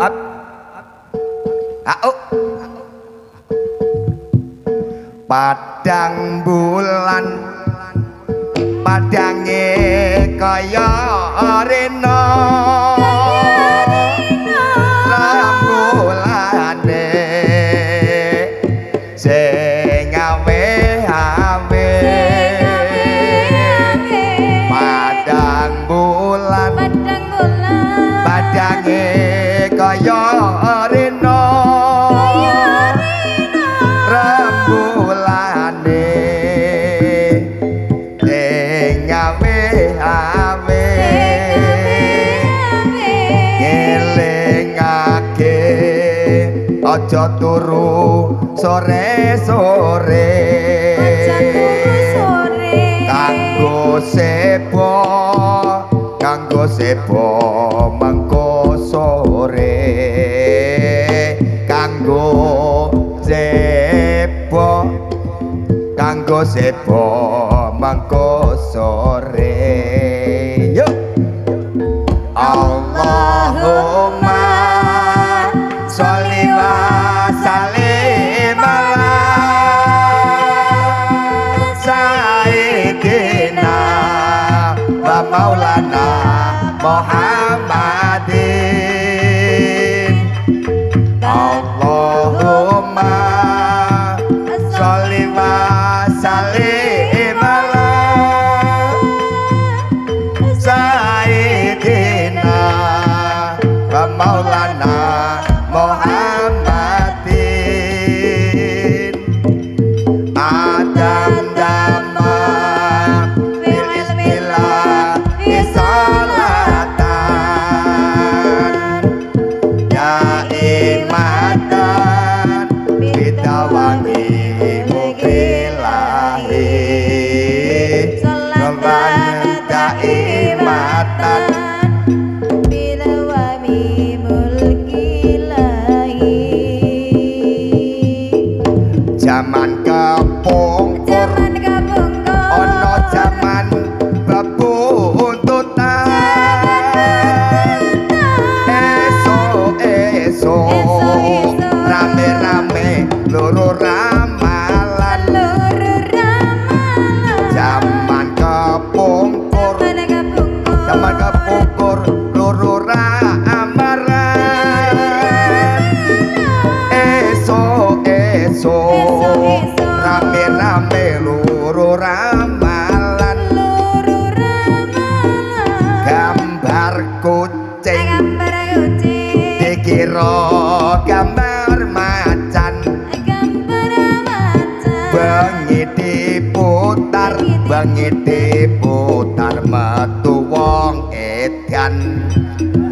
Aku Padang bulan Padange kaya rena. Rambulane Sing awe-awe ngelingake. Aja turu sore-sore kanggo sebo kanggo sebo mengko sore. Kanggo sebo kanggo sebo mengko sore Maulana Mohammed eso Rame-rame loro ramalan langite putar metu wong edan.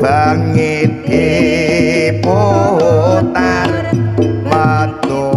Bangite putar metu